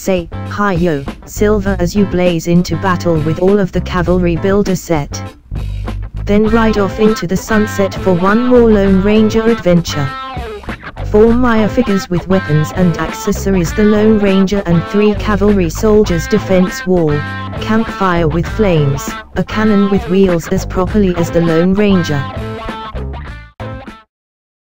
say, hi yo, Silver as you blaze into battle with all of the cavalry builder set. Then ride off into the sunset for one more Lone Ranger adventure. Four minifigures with weapons and accessories the Lone Ranger and three cavalry soldiers defense wall, campfire with flames, a cannon with wheels as properly as the Lone Ranger.